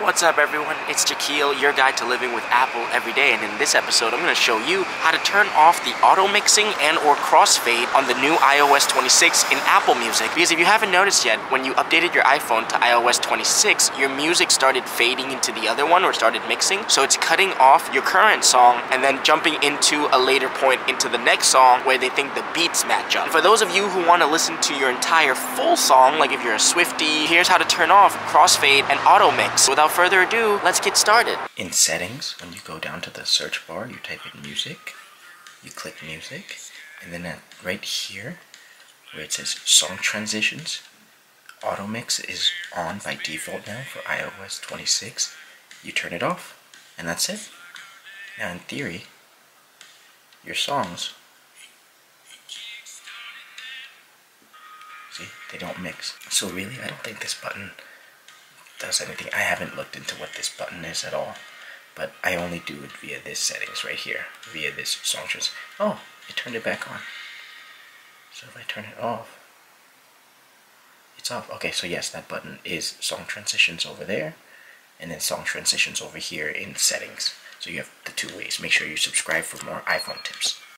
What's up everyone? It's Jackeal, your guide to living with Apple every day and in this episode I'm going to show you how to turn off the auto mixing and or crossfade on the new iOS 26 in Apple Music. Because if you haven't noticed yet, when you updated your iPhone to iOS 26, your music started fading into the other one or started mixing. So it's cutting off your current song and then jumping into a later point into the next song where they think the beats match up. And for those of you who want to listen to your entire full song, like if you're a Swiftie, here's how to turn off crossfade and auto mix. Without further ado, let's get started. In settings, when you go down to the search bar, you type in music, you click music, and then right here, where it says song transitions, auto mix is on by default now for iOS 26. You turn it off, and that's it. Now in theory, your songs See, they don't mix. So really, I don't think this button does anything. I haven't looked into what this button is at all, but I only do it via this settings right here, via this song trans. Oh, it turned it back on. So if I turn it off, it's off. Okay, so yes, that button is song transitions over there, and then song transitions over here in settings. So you have the two ways. Make sure you subscribe for more iPhone tips.